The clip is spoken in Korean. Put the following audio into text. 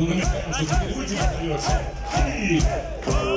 Let's go.